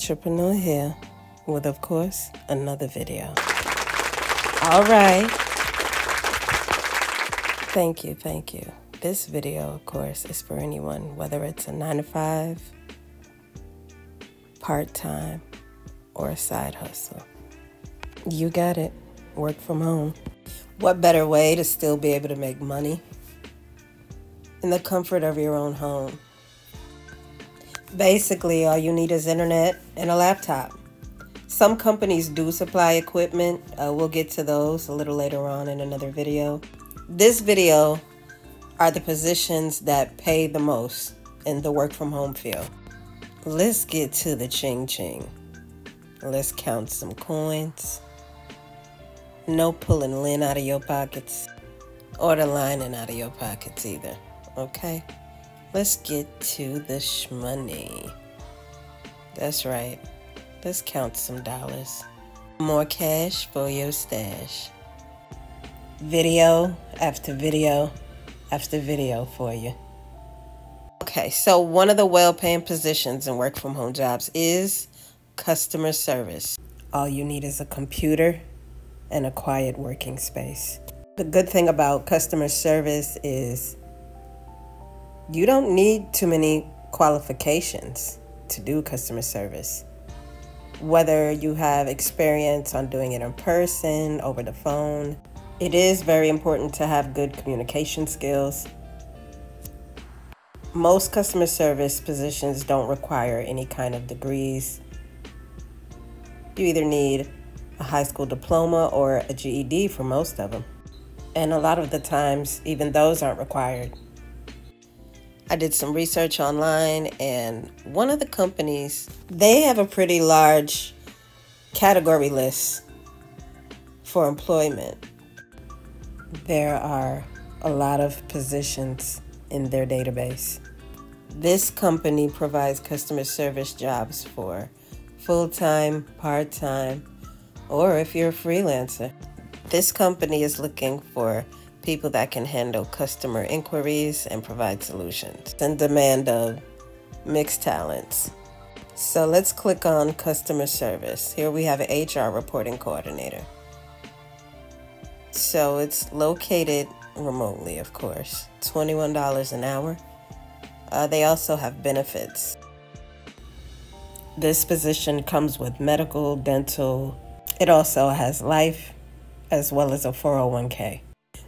Entrepreneur here with, of course, another video. All right. Thank you, thank you. This video, of course, is for anyone, whether it's a nine to five, part time, or a side hustle. You got it. Work from home. What better way to still be able to make money in the comfort of your own home? Basically, all you need is internet and a laptop. Some companies do supply equipment. Uh, we'll get to those a little later on in another video. This video are the positions that pay the most in the work from home field. Let's get to the ching ching. Let's count some coins. No pulling lint out of your pockets or the lining out of your pockets either. Okay? Let's get to the shmoney. That's right. Let's count some dollars. More cash for your stash. Video after video after video for you. Okay, so one of the well paying positions in work from home jobs is customer service. All you need is a computer and a quiet working space. The good thing about customer service is you don't need too many qualifications to do customer service. Whether you have experience on doing it in person, over the phone, it is very important to have good communication skills. Most customer service positions don't require any kind of degrees. You either need a high school diploma or a GED for most of them. And a lot of the times, even those aren't required. I did some research online, and one of the companies, they have a pretty large category list for employment. There are a lot of positions in their database. This company provides customer service jobs for full time, part time, or if you're a freelancer. This company is looking for people that can handle customer inquiries and provide solutions in demand of mixed talents. So let's click on customer service. Here we have an HR reporting coordinator. So it's located remotely, of course, $21 an hour. Uh, they also have benefits. This position comes with medical, dental. It also has life as well as a 401k.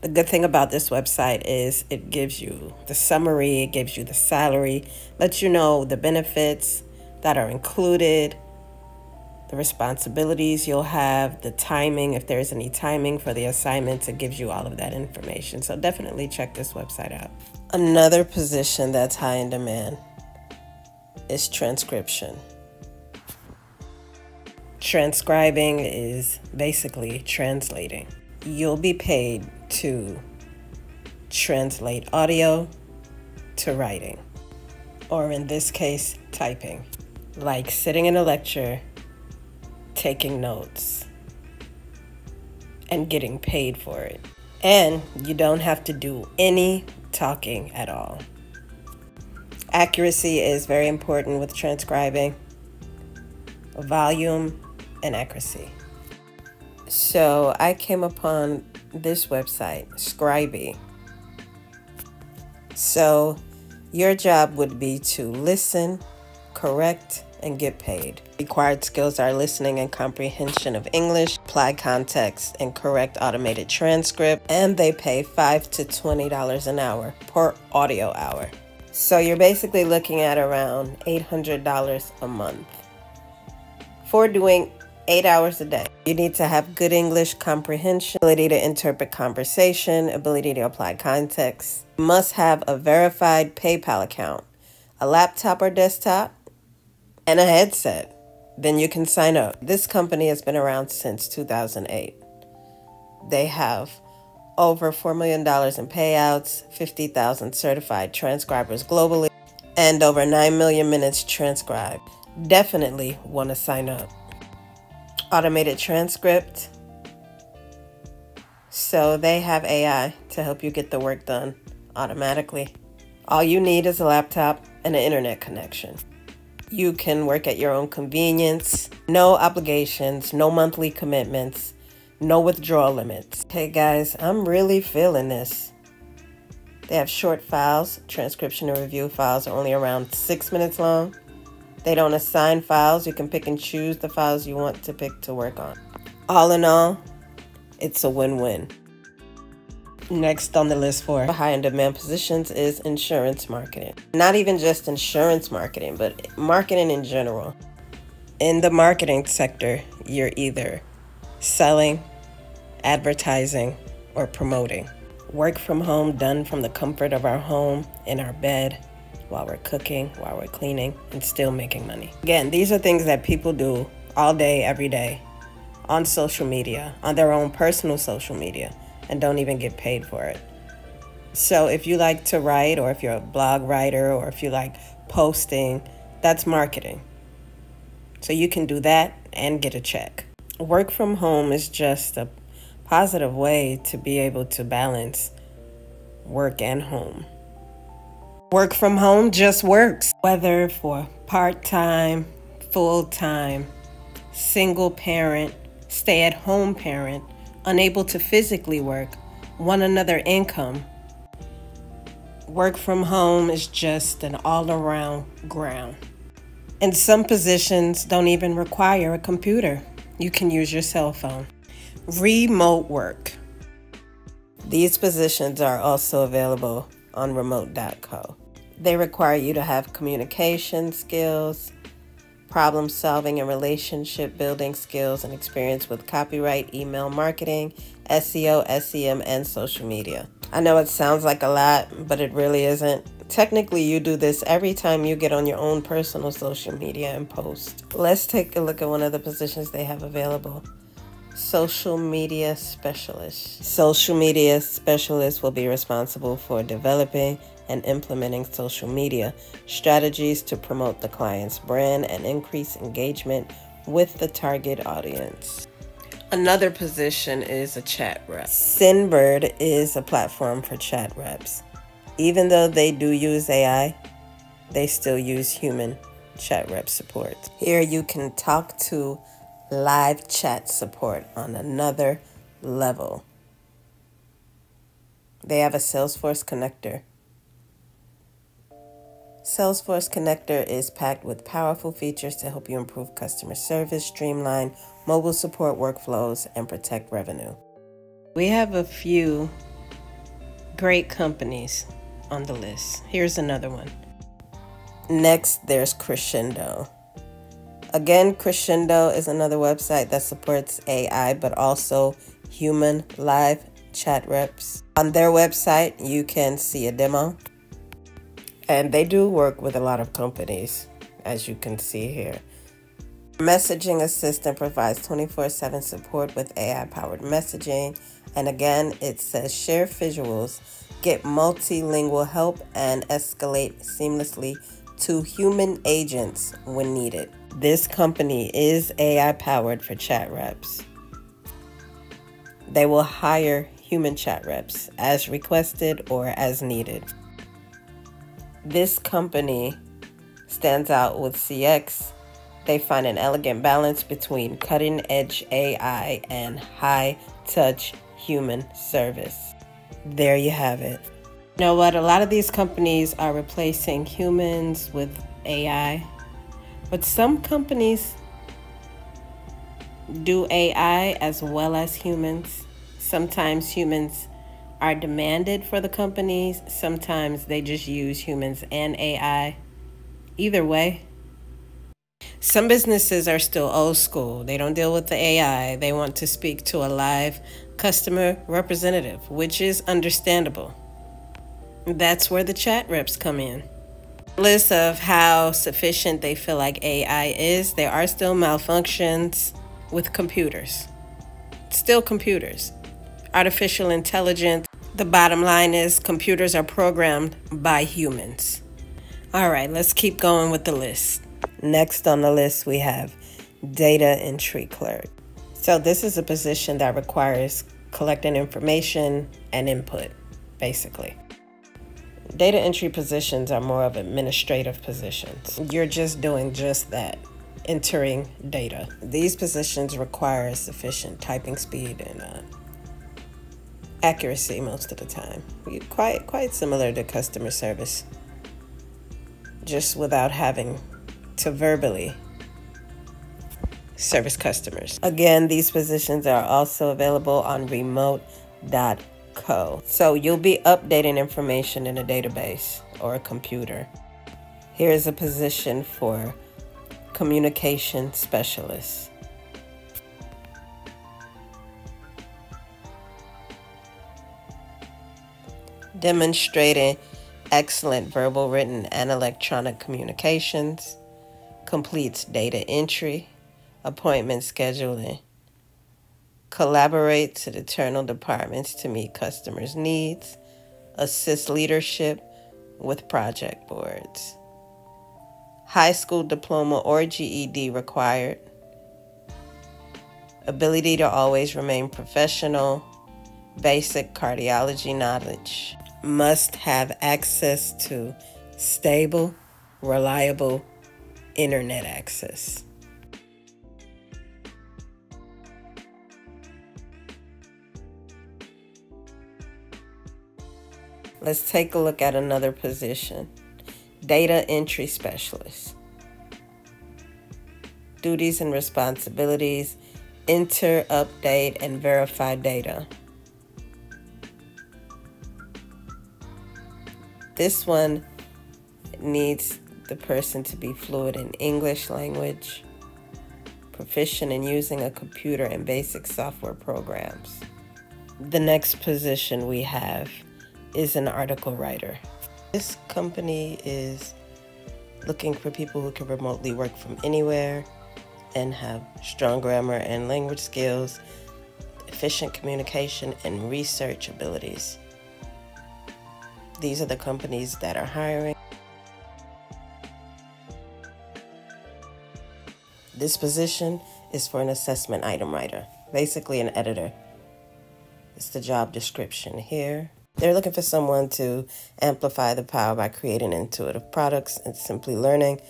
The good thing about this website is it gives you the summary, it gives you the salary, lets you know the benefits that are included, the responsibilities you'll have, the timing, if there's any timing for the assignments, it gives you all of that information. So definitely check this website out. Another position that's high in demand is transcription. Transcribing is basically translating. You'll be paid to translate audio to writing, or in this case, typing, like sitting in a lecture, taking notes, and getting paid for it. And you don't have to do any talking at all. Accuracy is very important with transcribing, volume, and accuracy. So I came upon this website, Scribie. So your job would be to listen, correct, and get paid. Required skills are listening and comprehension of English, apply context, and correct automated transcript, and they pay 5 to $20 an hour per audio hour. So you're basically looking at around $800 a month for doing eight hours a day. You need to have good English comprehension, ability to interpret conversation, ability to apply context. You must have a verified PayPal account, a laptop or desktop, and a headset. Then you can sign up. This company has been around since 2008. They have over $4 million in payouts, 50,000 certified transcribers globally, and over 9 million minutes transcribed. Definitely want to sign up automated transcript. So they have AI to help you get the work done automatically. All you need is a laptop and an internet connection. You can work at your own convenience. No obligations, no monthly commitments, no withdrawal limits. Hey guys, I'm really feeling this. They have short files. Transcription and review files are only around six minutes long. They don't assign files. You can pick and choose the files you want to pick to work on. All in all, it's a win-win. Next on the list for high in demand positions is insurance marketing. Not even just insurance marketing, but marketing in general. In the marketing sector, you're either selling, advertising, or promoting. Work from home done from the comfort of our home, in our bed, while we're cooking, while we're cleaning, and still making money. Again, these are things that people do all day, every day on social media, on their own personal social media and don't even get paid for it. So if you like to write, or if you're a blog writer, or if you like posting, that's marketing. So you can do that and get a check. Work from home is just a positive way to be able to balance work and home. Work from home just works, whether for part time, full time, single parent, stay at home parent, unable to physically work, want another income. Work from home is just an all around ground. And some positions don't even require a computer. You can use your cell phone. Remote work. These positions are also available on remote.co. They require you to have communication skills, problem solving and relationship building skills and experience with copyright, email marketing, SEO, SEM, and social media. I know it sounds like a lot, but it really isn't. Technically, you do this every time you get on your own personal social media and post. Let's take a look at one of the positions they have available. Social media specialist. Social media specialist will be responsible for developing and implementing social media strategies to promote the client's brand and increase engagement with the target audience. Another position is a chat rep. Sendbird is a platform for chat reps. Even though they do use AI, they still use human chat rep support. Here you can talk to live chat support on another level. They have a Salesforce connector Salesforce Connector is packed with powerful features to help you improve customer service, streamline mobile support workflows, and protect revenue. We have a few great companies on the list. Here's another one. Next, there's Crescendo. Again, Crescendo is another website that supports AI but also human live chat reps. On their website, you can see a demo and they do work with a lot of companies, as you can see here. Messaging Assistant provides 24 7 support with AI powered messaging. And again, it says share visuals, get multilingual help, and escalate seamlessly to human agents when needed. This company is AI powered for chat reps. They will hire human chat reps as requested or as needed this company stands out with CX. They find an elegant balance between cutting edge AI and high touch human service. There you have it. You know what? A lot of these companies are replacing humans with AI, but some companies do AI as well as humans. Sometimes humans are demanded for the companies. Sometimes they just use humans and AI. Either way, some businesses are still old school. They don't deal with the AI. They want to speak to a live customer representative, which is understandable. That's where the chat reps come in. List of how sufficient they feel like AI is. There are still malfunctions with computers. Still computers. Artificial intelligence the bottom line is computers are programmed by humans. All right, let's keep going with the list. Next on the list, we have data entry clerk. So, this is a position that requires collecting information and input, basically. Data entry positions are more of administrative positions. You're just doing just that, entering data. These positions require sufficient typing speed and uh, accuracy most of the time. Quite quite similar to customer service. Just without having to verbally service customers. Again, these positions are also available on remote.co. So you'll be updating information in a database or a computer. Here's a position for communication specialist. Demonstrating excellent verbal, written, and electronic communications, completes data entry, appointment scheduling, collaborates with internal departments to meet customers' needs, assist leadership with project boards. High school diploma or GED required. Ability to always remain professional. Basic cardiology knowledge. Must have access to stable, reliable internet access. Let's take a look at another position data entry specialist. Duties and responsibilities enter, update, and verify data. This one needs the person to be fluent in English language, proficient in using a computer and basic software programs. The next position we have is an article writer. This company is looking for people who can remotely work from anywhere and have strong grammar and language skills, efficient communication, and research abilities. These are the companies that are hiring. This position is for an assessment item writer, basically an editor. It's the job description here. They're looking for someone to amplify the power by creating intuitive products and simply learning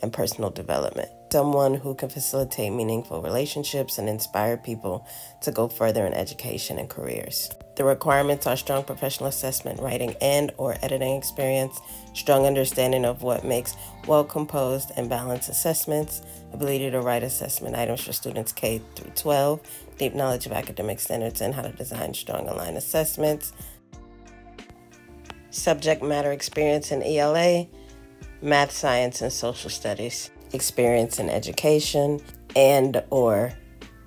and personal development. Someone who can facilitate meaningful relationships and inspire people to go further in education and careers. The requirements are strong professional assessment, writing and or editing experience, strong understanding of what makes well-composed and balanced assessments, ability to write assessment items for students K through 12, deep knowledge of academic standards and how to design strong aligned assessments, subject matter experience in ELA, math, science, and social studies, experience in education and or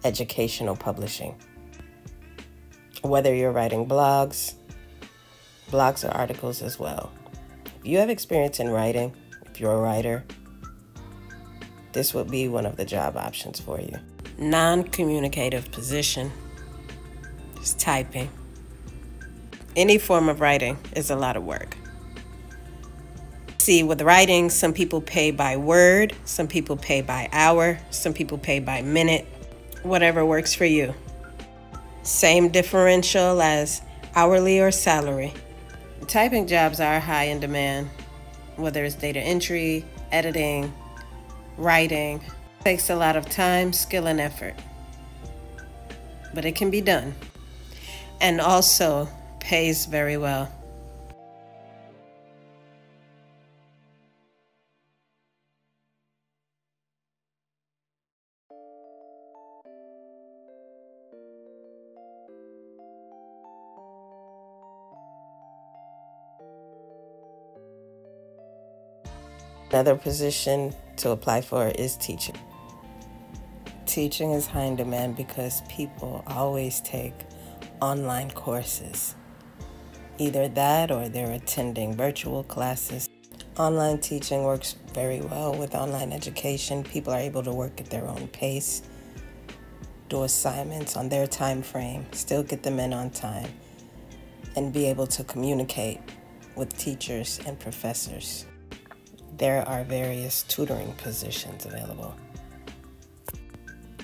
educational publishing. Whether you're writing blogs, blogs or articles as well. If you have experience in writing, if you're a writer, this would be one of the job options for you. Non-communicative position is typing. Any form of writing is a lot of work. See, with writing, some people pay by word, some people pay by hour, some people pay by minute, whatever works for you. Same differential as hourly or salary. Typing jobs are high in demand, whether it's data entry, editing, writing. It takes a lot of time, skill, and effort. But it can be done. And also, pays very well. Another position to apply for is teaching. Teaching is high in demand because people always take online courses. Either that or they're attending virtual classes. Online teaching works very well with online education. People are able to work at their own pace, do assignments on their time frame, still get them in on time, and be able to communicate with teachers and professors. There are various tutoring positions available.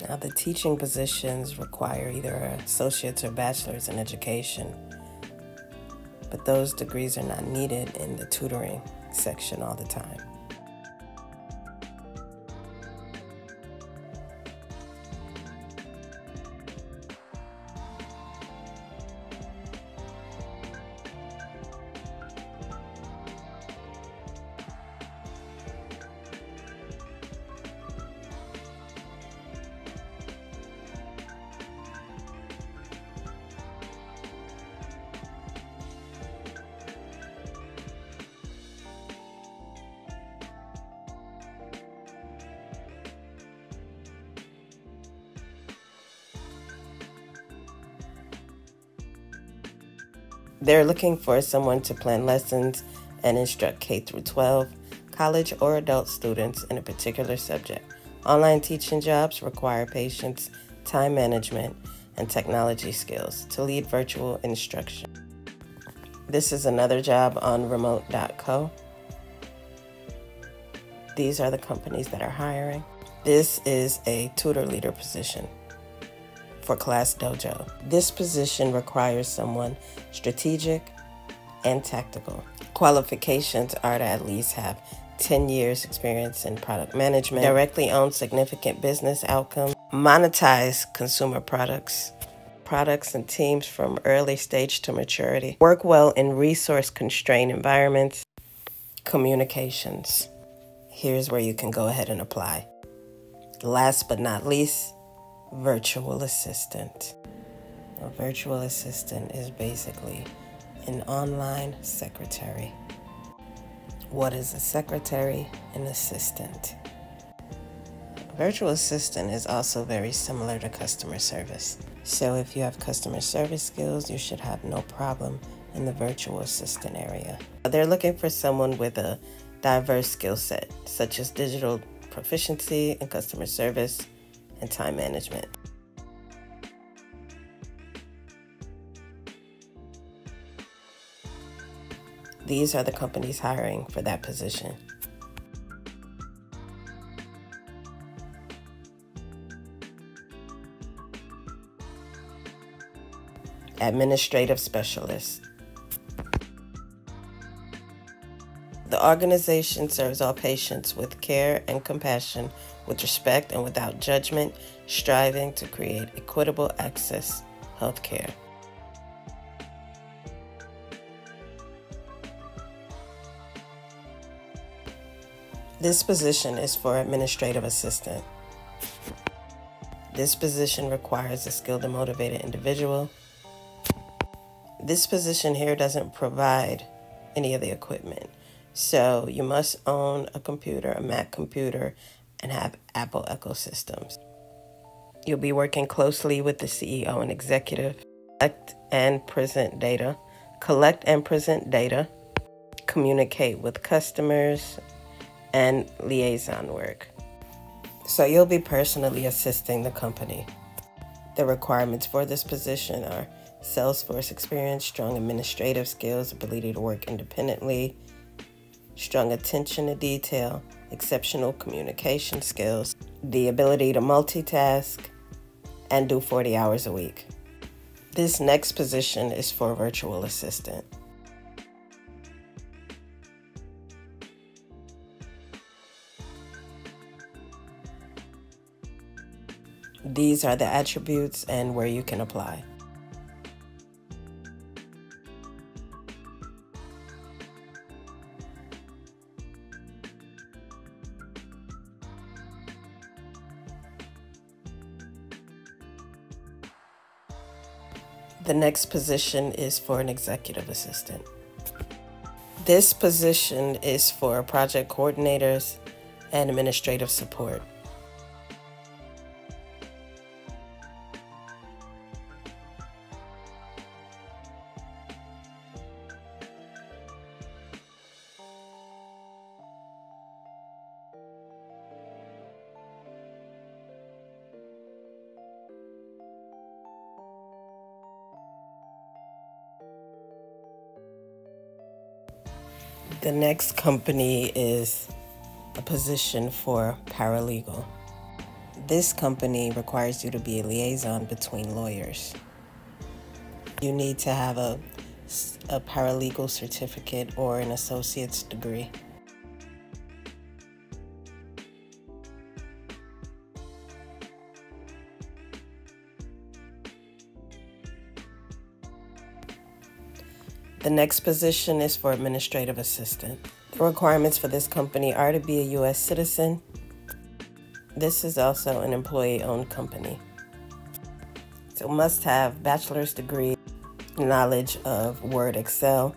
Now, the teaching positions require either associates or bachelor's in education but those degrees are not needed in the tutoring section all the time. They're looking for someone to plan lessons and instruct K through 12, college or adult students in a particular subject. Online teaching jobs require patience, time management, and technology skills to lead virtual instruction. This is another job on remote.co. These are the companies that are hiring. This is a tutor leader position for Class Dojo. This position requires someone strategic and tactical. Qualifications are to at least have 10 years experience in product management, directly own significant business outcomes, monetize consumer products, products and teams from early stage to maturity, work well in resource constrained environments, communications. Here's where you can go ahead and apply. Last but not least, virtual assistant. A virtual assistant is basically an online secretary. What is a secretary? An assistant. Virtual assistant is also very similar to customer service. So if you have customer service skills, you should have no problem in the virtual assistant area. They're looking for someone with a diverse skill set, such as digital proficiency and customer service, and time management. These are the companies hiring for that position. Administrative Specialist. The organization serves all patients with care and compassion, with respect and without judgment, striving to create equitable access health care. This position is for administrative assistant. This position requires a skilled and motivated individual. This position here doesn't provide any of the equipment. So you must own a computer, a Mac computer, and have Apple ecosystems. You'll be working closely with the CEO and executive, collect and present data, collect and present data, communicate with customers, and liaison work. So you'll be personally assisting the company. The requirements for this position are Salesforce experience, strong administrative skills, ability to work independently, strong attention to detail, exceptional communication skills, the ability to multitask, and do 40 hours a week. This next position is for virtual assistant. These are the attributes and where you can apply. The next position is for an executive assistant. This position is for project coordinators and administrative support. The next company is a position for paralegal. This company requires you to be a liaison between lawyers. You need to have a a paralegal certificate or an associate's degree. The next position is for administrative assistant. The requirements for this company are to be a U.S. citizen. This is also an employee owned company. So, must have bachelor's degree, knowledge of Word, Excel,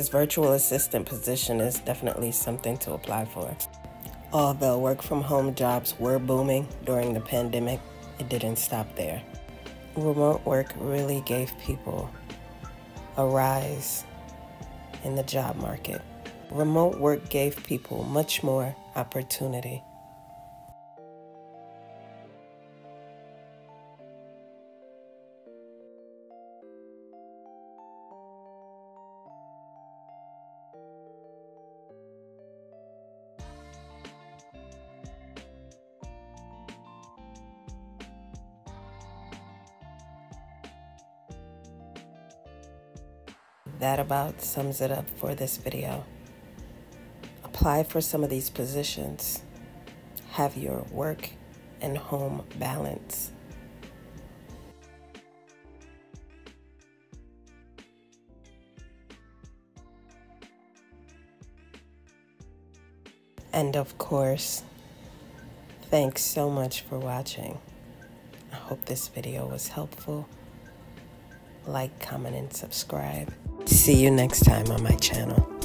This virtual assistant position is definitely something to apply for. Although work from home jobs were booming during the pandemic, it didn't stop there. Remote work really gave people a rise in the job market. Remote work gave people much more opportunity. That about sums it up for this video. Apply for some of these positions. Have your work and home balance. And of course, thanks so much for watching. I hope this video was helpful. Like, comment, and subscribe. See you next time on my channel.